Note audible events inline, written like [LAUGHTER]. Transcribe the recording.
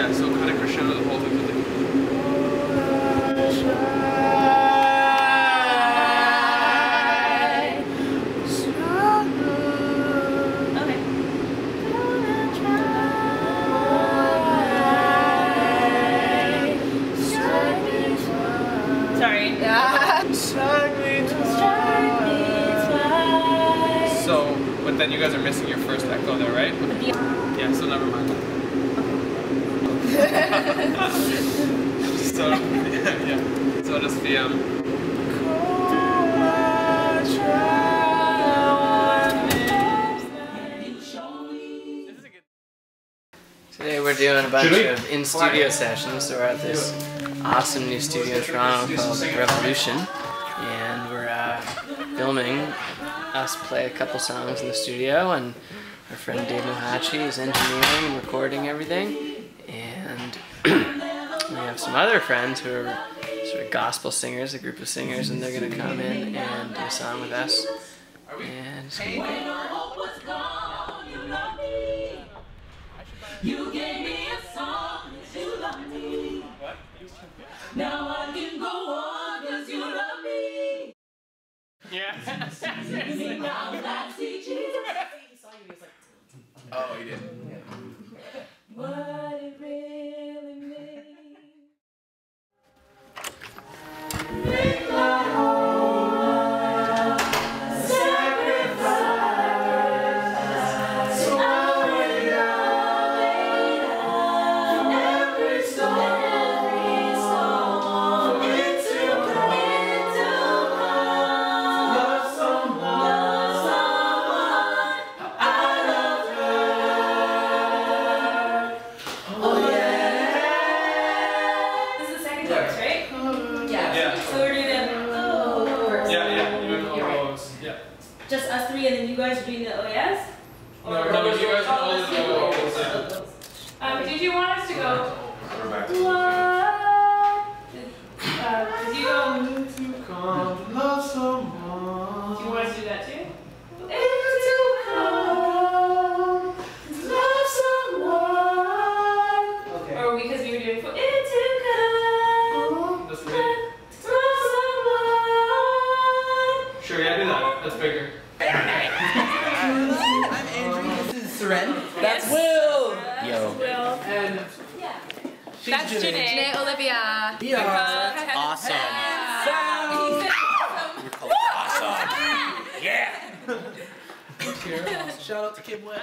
Yeah, so kind of crescendo the whole thing. Sorry. So, but then you guys are missing your first echo there, right? Yeah, so never mind. so, yeah, yeah. So just the, um, Today we're doing a bunch of in-studio sessions. So we're at this awesome new studio in Toronto called Revolution, and we're uh, filming us play a couple songs in the studio, and our friend Dave Mohachi is engineering and recording everything, and [CLEARS THROAT] we have some other friends who are sort of gospel singers, a group of singers, and they're gonna come in and do a song with us, and it's gonna be great. You gave me a song you love me. Now I can go on cause you love me. yeah. [LAUGHS] Yeah. Yeah. So we're doing the oh. Yeah, yeah. You know, You're right. Yeah. Just us three, and then you guys are doing the OAS. No, no, you guys are all in the OAS. Um, did you want us to go? We're back. Yeah, do that. That's bigger. [LAUGHS] That's Will. Yo. Will. And That's Janae. Janae Olivia. Awesome. Awesome. [LAUGHS] Yeah. Shout out to Kim Webb.